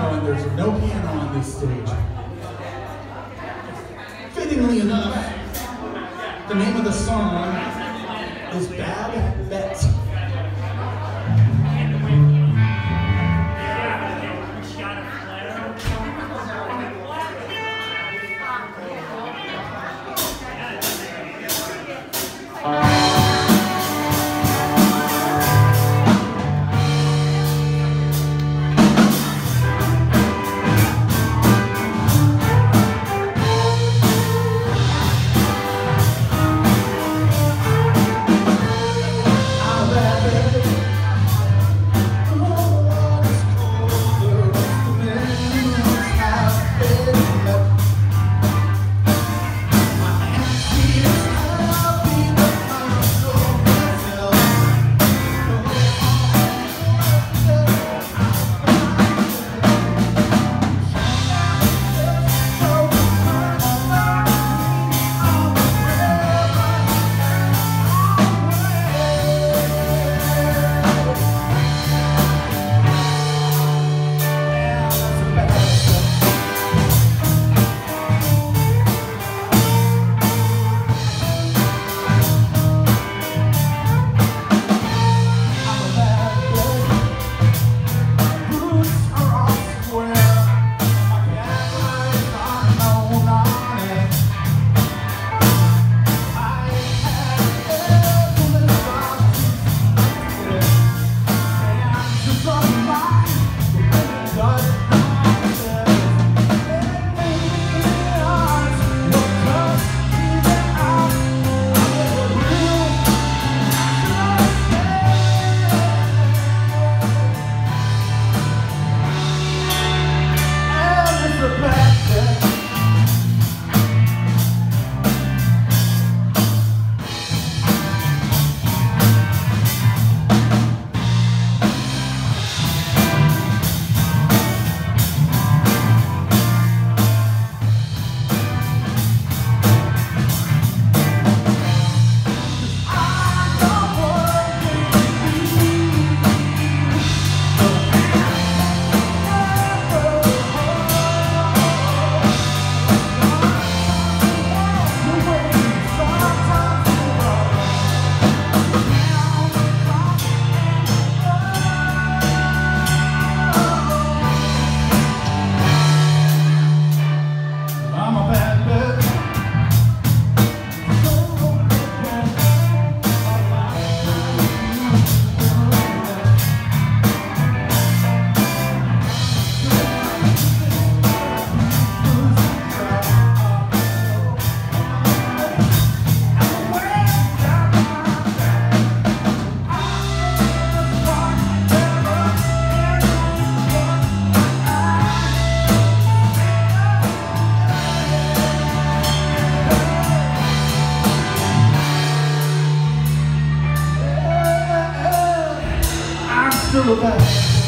piano, and there's no piano on this stage. Fittingly enough, the name of the song do lugar